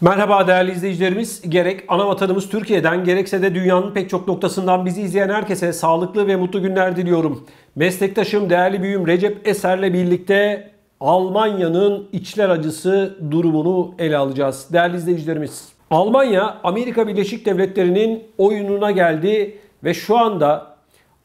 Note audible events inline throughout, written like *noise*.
Merhaba değerli izleyicilerimiz. Gerek ana vatanımız Türkiye'den gerekse de dünyanın pek çok noktasından bizi izleyen herkese sağlıklı ve mutlu günler diliyorum. Meslektaşım, değerli büyüğüm Recep Eser'le birlikte Almanya'nın içler acısı durumunu ele alacağız. Değerli izleyicilerimiz, Almanya Amerika Birleşik Devletleri'nin oyununa geldi ve şu anda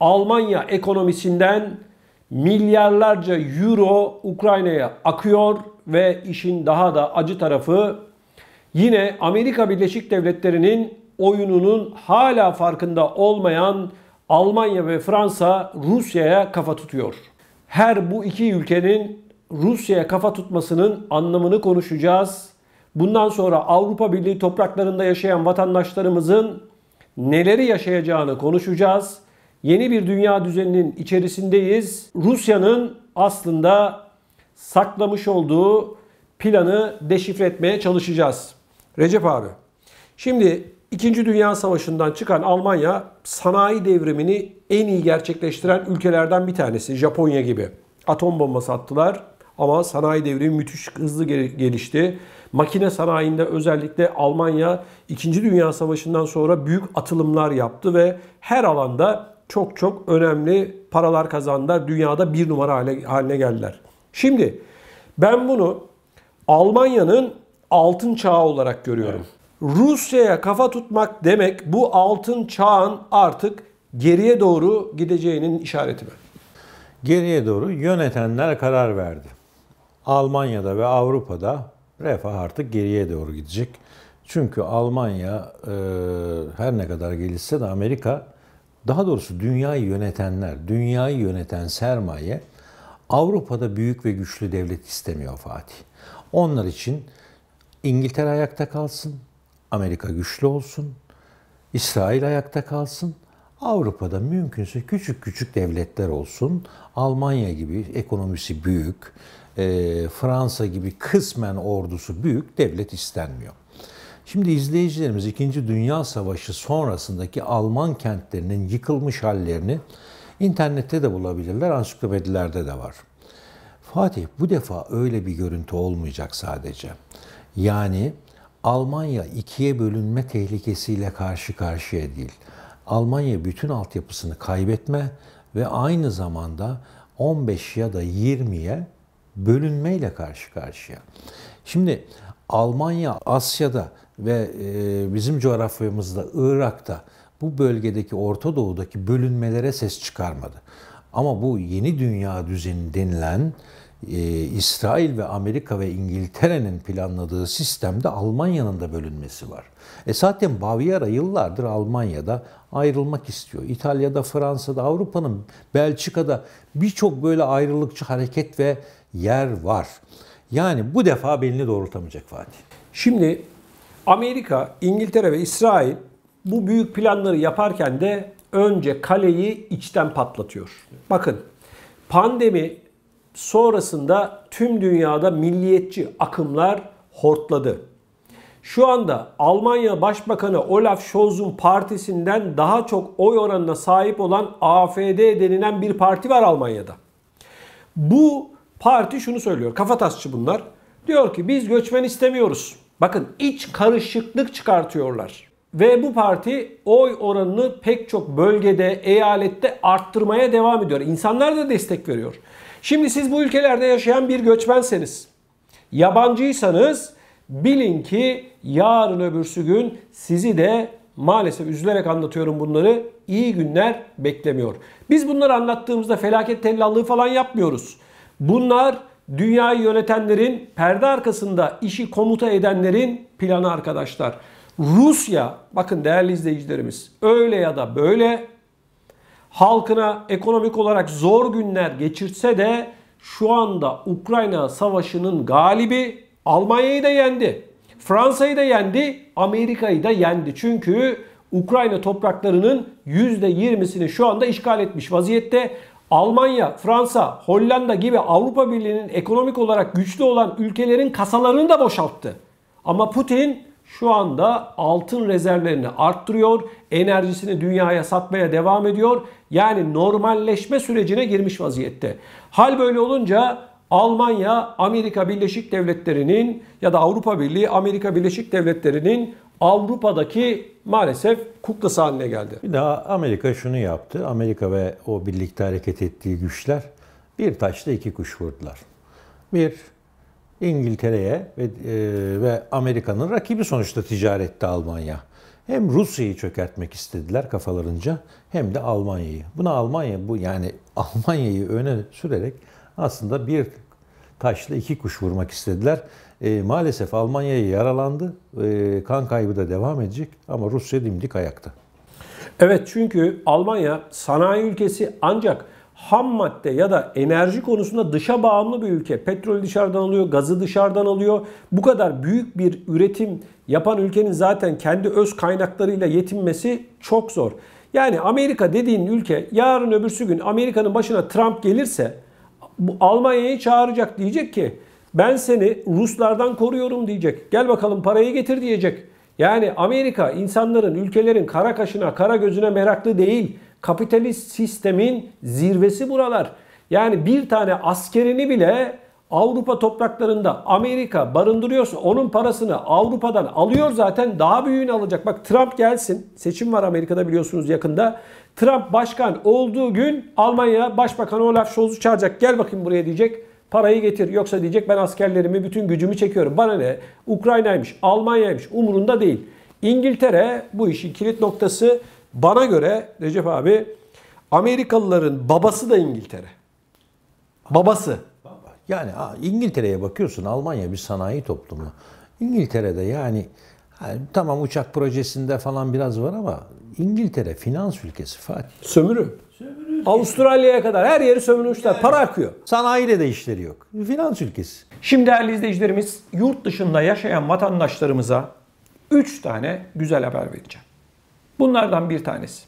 Almanya ekonomisinden milyarlarca euro Ukrayna'ya akıyor ve işin daha da acı tarafı yine Amerika Birleşik Devletleri'nin oyununun hala farkında olmayan Almanya ve Fransa Rusya'ya kafa tutuyor. Her bu iki ülkenin Rusya'ya kafa tutmasının anlamını konuşacağız. Bundan sonra Avrupa Birliği topraklarında yaşayan vatandaşlarımızın neleri yaşayacağını konuşacağız. Yeni bir dünya düzeninin içerisindeyiz. Rusya'nın aslında saklamış olduğu planı deşifre etmeye çalışacağız. Recep abi. Şimdi 2. Dünya Savaşı'ndan çıkan Almanya sanayi devrimini en iyi gerçekleştiren ülkelerden bir tanesi. Japonya gibi. Atom bombası attılar ama sanayi devrimi müthiş hızlı gelişti. Makine sanayinde özellikle Almanya 2. Dünya Savaşı'ndan sonra büyük atılımlar yaptı ve her alanda çok çok önemli paralar kazandılar. Dünyada bir numara haline geldiler. Şimdi ben bunu Almanya'nın altın çağı olarak görüyorum. Evet. Rusya'ya kafa tutmak demek bu altın çağın artık geriye doğru gideceğinin işareti mi? Geriye doğru yönetenler karar verdi. Almanya'da ve Avrupa'da refah artık geriye doğru gidecek. Çünkü Almanya e, her ne kadar gelişse de Amerika, daha doğrusu dünyayı yönetenler, dünyayı yöneten sermaye Avrupa'da büyük ve güçlü devlet istemiyor Fatih. Onlar için İngiltere ayakta kalsın, Amerika güçlü olsun, İsrail ayakta kalsın, Avrupa'da mümkünse küçük küçük devletler olsun. Almanya gibi ekonomisi büyük, e, Fransa gibi kısmen ordusu büyük devlet istenmiyor. Şimdi izleyicilerimiz 2. Dünya Savaşı sonrasındaki Alman kentlerinin yıkılmış hallerini internette de bulabilirler, ansiklopedilerde de var. Fatih bu defa öyle bir görüntü olmayacak sadece. Yani Almanya ikiye bölünme tehlikesiyle karşı karşıya değil. Almanya bütün altyapısını kaybetme ve aynı zamanda 15 ya da 20'ye bölünmeyle karşı karşıya. Şimdi Almanya Asya'da ve e, bizim coğrafyamızda Irak'ta bu bölgedeki Orta Doğu'daki bölünmelere ses çıkarmadı. Ama bu yeni dünya düzeni denilen e, İsrail ve Amerika ve İngiltere'nin planladığı sistemde Almanya'nın da bölünmesi var. E zaten Bavyera yıllardır Almanya'da ayrılmak istiyor. İtalya'da, Fransa'da, Avrupa'nın Belçika'da birçok böyle ayrılıkçı hareket ve yer var. Yani bu defa belini doğrultamayacak Fatih. Şimdi Amerika, İngiltere ve İsrail bu büyük planları yaparken de önce kaleyi içten patlatıyor. Bakın pandemi sonrasında tüm dünyada milliyetçi akımlar hortladı. Şu anda Almanya Başbakanı Olaf Scholz'un partisinden daha çok oy oranına sahip olan AFD denilen bir parti var Almanya'da. Bu parti şunu söylüyor. Kafatasçı bunlar. Diyor ki biz göçmen istemiyoruz. Bakın iç karışıklık çıkartıyorlar. Ve bu parti oy oranını pek çok bölgede, eyalette arttırmaya devam ediyor. İnsanlar da destek veriyor. Şimdi siz bu ülkelerde yaşayan bir göçmenseniz, yabancıysanız bilin ki yarın öbürsü gün sizi de maalesef üzülerek anlatıyorum bunları iyi günler beklemiyor. Biz bunları anlattığımızda felaket tellallığı falan yapmıyoruz. Bunlar dünyayı yönetenlerin, perde arkasında işi komuta edenlerin planı arkadaşlar. Rusya, bakın değerli izleyicilerimiz, öyle ya da böyle halkına ekonomik olarak zor günler geçirse de şu anda Ukrayna savaşının galibi Almanya'yı da yendi. Fransa'yı da yendi, Amerika'yı da yendi. Çünkü Ukrayna topraklarının %20'sini şu anda işgal etmiş vaziyette. Almanya, Fransa, Hollanda gibi Avrupa Birliği'nin ekonomik olarak güçlü olan ülkelerin kasalarını da boşalttı. Ama Putin şu anda altın rezervlerini arttırıyor, enerjisini dünyaya satmaya devam ediyor. Yani normalleşme sürecine girmiş vaziyette. Hal böyle olunca Almanya, Amerika Birleşik Devletleri'nin ya da Avrupa Birliği, Amerika Birleşik Devletleri'nin Avrupa'daki maalesef kuklası haline geldi. Bir daha Amerika şunu yaptı. Amerika ve o birlikte hareket ettiği güçler bir taşla iki kuş vurdular. Bir, İngiltere'ye ve, e, ve Amerika'nın rakibi sonuçta ticarette Almanya. Hem Rusya'yı çökertmek istediler kafalarınca hem de Almanya'yı. Buna Almanya bu yani *laughs* Almanya'yı öne sürerek aslında bir taşla iki kuş vurmak istediler. E, maalesef Almanya'ya yaralandı. E, kan kaybı da devam edecek ama Rusya dimdik ayakta. Evet çünkü Almanya sanayi ülkesi ancak ham madde ya da enerji konusunda dışa bağımlı bir ülke. Petrol dışarıdan alıyor, gazı dışarıdan alıyor. Bu kadar büyük bir üretim yapan ülkenin zaten kendi öz kaynaklarıyla yetinmesi çok zor. Yani Amerika dediğin ülke yarın öbürsü gün Amerika'nın başına Trump gelirse bu Almanya'yı çağıracak diyecek ki ben seni Ruslardan koruyorum diyecek. Gel bakalım parayı getir diyecek. Yani Amerika insanların, ülkelerin kara kaşına, kara gözüne meraklı değil. Kapitalist sistemin zirvesi buralar. Yani bir tane askerini bile Avrupa topraklarında Amerika barındırıyorsa onun parasını Avrupa'dan alıyor zaten daha büyüğünü alacak. Bak Trump gelsin. Seçim var Amerika'da biliyorsunuz yakında. Trump başkan olduğu gün Almanya Başbakanı Olaf Scholz'u çağıracak. Gel bakayım buraya diyecek. Parayı getir. Yoksa diyecek ben askerlerimi bütün gücümü çekiyorum. Bana ne? Ukrayna'ymış, Almanya'ymış umurunda değil. İngiltere bu işin kilit noktası. Bana göre Recep abi Amerikalıların babası da İngiltere. Babası. Yani İngiltere'ye bakıyorsun Almanya bir sanayi toplumu. İngiltere'de yani, yani tamam uçak projesinde falan biraz var ama İngiltere finans ülkesi Fatih. Sömürü. Avustralya'ya kadar her yeri sömürmüşler. Yani, para akıyor. Sanayiyle de işleri yok. Finans ülkesi. Şimdi değerli izleyicilerimiz yurt dışında yaşayan vatandaşlarımıza 3 tane güzel haber vereceğim. Bunlardan bir tanesi.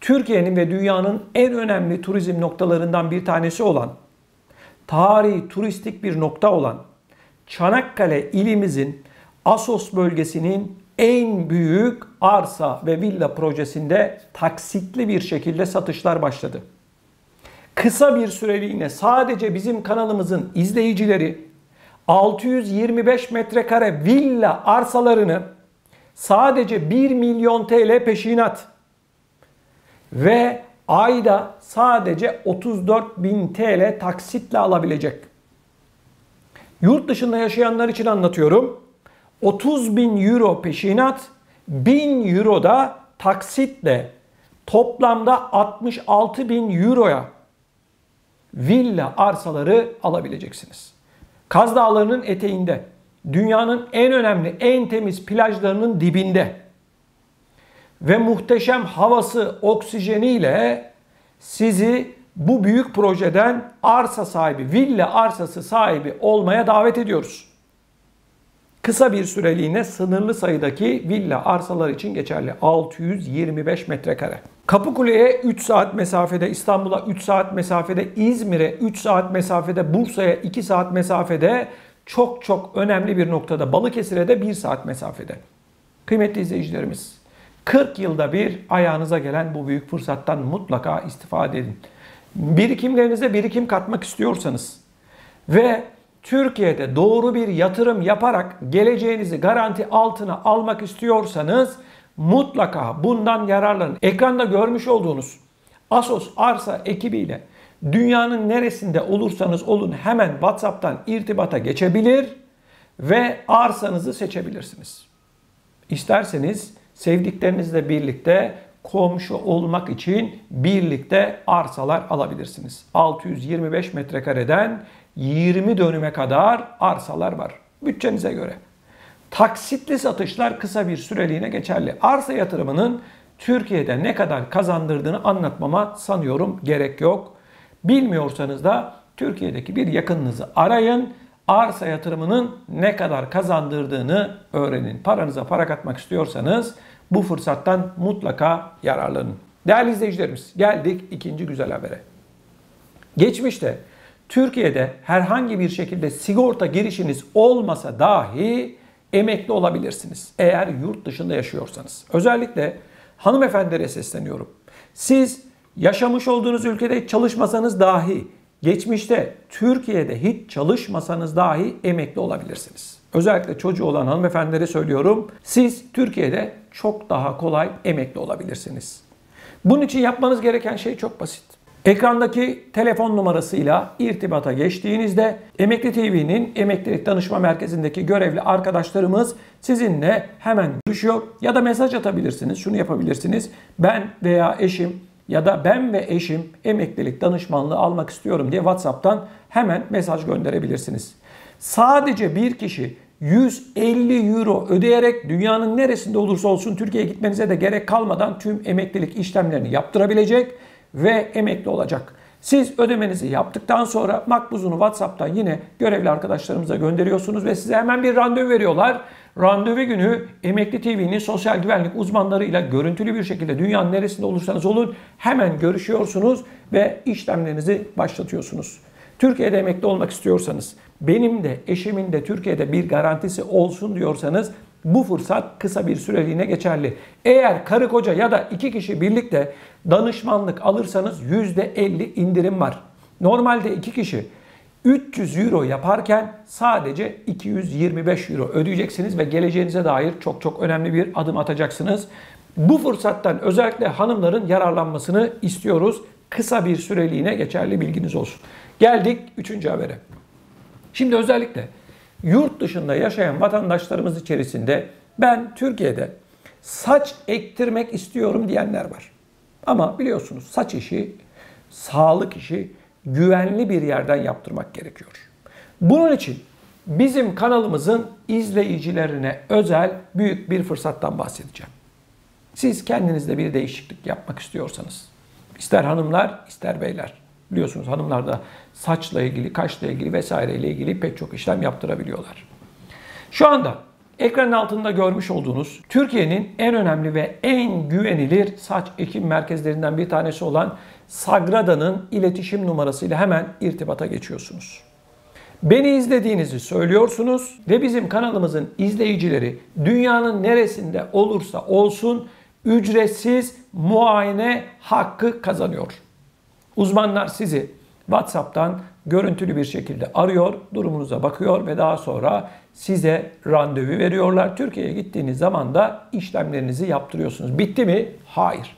Türkiye'nin ve dünyanın en önemli turizm noktalarından bir tanesi olan tarihi turistik bir nokta olan Çanakkale ilimizin Asos bölgesinin en büyük arsa ve villa projesinde taksitli bir şekilde satışlar başladı. Kısa bir süreliğine sadece bizim kanalımızın izleyicileri 625 metrekare villa arsalarını sadece 1 milyon TL peşinat ve ayda sadece 34 bin TL taksitle alabilecek. Yurt dışında yaşayanlar için anlatıyorum. 30 bin euro peşinat, 1000 euro da taksitle toplamda 66 bin euroya villa arsaları alabileceksiniz. Kaz Dağları'nın eteğinde, dünyanın en önemli, en temiz plajlarının dibinde ve muhteşem havası, oksijeniyle sizi bu büyük projeden arsa sahibi, villa arsası sahibi olmaya davet ediyoruz. Kısa bir süreliğine sınırlı sayıdaki villa arsalar için geçerli. 625 metrekare. Kapıkule'ye 3 saat mesafede, İstanbul'a 3 saat mesafede, İzmir'e 3 saat mesafede, Bursa'ya 2 saat mesafede, çok çok önemli bir noktada Balıkesir'e de 1 saat mesafede. Kıymetli izleyicilerimiz, 40 yılda bir ayağınıza gelen bu büyük fırsattan mutlaka istifade edin. Birikimlerinize birikim katmak istiyorsanız ve Türkiye'de doğru bir yatırım yaparak geleceğinizi garanti altına almak istiyorsanız mutlaka bundan yararlanın. Ekranda görmüş olduğunuz Asos Arsa ekibiyle dünyanın neresinde olursanız olun hemen WhatsApp'tan irtibata geçebilir ve arsanızı seçebilirsiniz. İsterseniz sevdiklerinizle birlikte komşu olmak için birlikte arsalar alabilirsiniz. 625 metrekareden 20 dönüme kadar arsalar var. Bütçenize göre. Taksitli satışlar kısa bir süreliğine geçerli. Arsa yatırımının Türkiye'de ne kadar kazandırdığını anlatmama sanıyorum gerek yok. Bilmiyorsanız da Türkiye'deki bir yakınınızı arayın. Arsa yatırımının ne kadar kazandırdığını öğrenin. Paranıza para katmak istiyorsanız bu fırsattan mutlaka yararlanın. Değerli izleyicilerimiz geldik ikinci güzel habere. Geçmişte Türkiye'de herhangi bir şekilde sigorta girişiniz olmasa dahi emekli olabilirsiniz. Eğer yurt dışında yaşıyorsanız. Özellikle hanımefendilere sesleniyorum. Siz yaşamış olduğunuz ülkede çalışmasanız dahi Geçmişte Türkiye'de hiç çalışmasanız dahi emekli olabilirsiniz. Özellikle çocuğu olan hanımefendilere söylüyorum. Siz Türkiye'de çok daha kolay emekli olabilirsiniz. Bunun için yapmanız gereken şey çok basit. Ekrandaki telefon numarasıyla irtibata geçtiğinizde Emekli TV'nin Emeklilik Danışma Merkezi'ndeki görevli arkadaşlarımız sizinle hemen görüşüyor ya da mesaj atabilirsiniz. Şunu yapabilirsiniz. Ben veya eşim ya da ben ve eşim emeklilik danışmanlığı almak istiyorum diye WhatsApp'tan hemen mesaj gönderebilirsiniz. Sadece bir kişi 150 euro ödeyerek dünyanın neresinde olursa olsun Türkiye'ye gitmenize de gerek kalmadan tüm emeklilik işlemlerini yaptırabilecek ve emekli olacak. Siz ödemenizi yaptıktan sonra makbuzunu WhatsApp'tan yine görevli arkadaşlarımıza gönderiyorsunuz ve size hemen bir randevu veriyorlar. Randevu günü Emekli TV'nin sosyal güvenlik uzmanlarıyla görüntülü bir şekilde dünyanın neresinde olursanız olun hemen görüşüyorsunuz ve işlemlerinizi başlatıyorsunuz. Türkiye'de emekli olmak istiyorsanız, benim de eşimin de Türkiye'de bir garantisi olsun diyorsanız bu fırsat kısa bir süreliğine geçerli. Eğer karı koca ya da iki kişi birlikte danışmanlık alırsanız %50 indirim var. Normalde iki kişi 300 euro yaparken sadece 225 euro ödeyeceksiniz ve geleceğinize dair çok çok önemli bir adım atacaksınız. Bu fırsattan özellikle hanımların yararlanmasını istiyoruz. Kısa bir süreliğine geçerli bilginiz olsun. Geldik üçüncü habere. Şimdi özellikle yurt dışında yaşayan vatandaşlarımız içerisinde ben Türkiye'de saç ektirmek istiyorum diyenler var. Ama biliyorsunuz saç işi, sağlık işi güvenli bir yerden yaptırmak gerekiyor. Bunun için bizim kanalımızın izleyicilerine özel büyük bir fırsattan bahsedeceğim. Siz kendinizde bir değişiklik yapmak istiyorsanız, ister hanımlar ister beyler, biliyorsunuz hanımlar da saçla ilgili, kaşla ilgili vesaire ile ilgili pek çok işlem yaptırabiliyorlar. Şu anda ekranın altında görmüş olduğunuz Türkiye'nin en önemli ve en güvenilir saç ekim merkezlerinden bir tanesi olan Sagrada'nın iletişim numarasıyla hemen irtibata geçiyorsunuz. Beni izlediğinizi söylüyorsunuz ve bizim kanalımızın izleyicileri dünyanın neresinde olursa olsun ücretsiz muayene hakkı kazanıyor. Uzmanlar sizi WhatsApp'tan görüntülü bir şekilde arıyor, durumunuza bakıyor ve daha sonra size randevu veriyorlar. Türkiye'ye gittiğiniz zaman da işlemlerinizi yaptırıyorsunuz. Bitti mi? Hayır.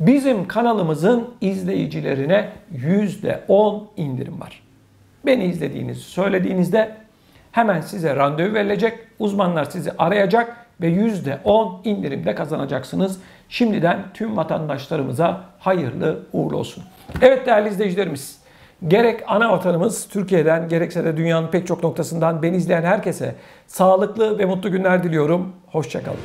Bizim kanalımızın izleyicilerine %10 indirim var. Beni izlediğinizi söylediğinizde hemen size randevu verilecek. Uzmanlar sizi arayacak ve %10 indirimde kazanacaksınız. Şimdiden tüm vatandaşlarımıza hayırlı uğurlu olsun. Evet değerli izleyicilerimiz, gerek ana vatanımız Türkiye'den gerekse de dünyanın pek çok noktasından beni izleyen herkese sağlıklı ve mutlu günler diliyorum. Hoşçakalın.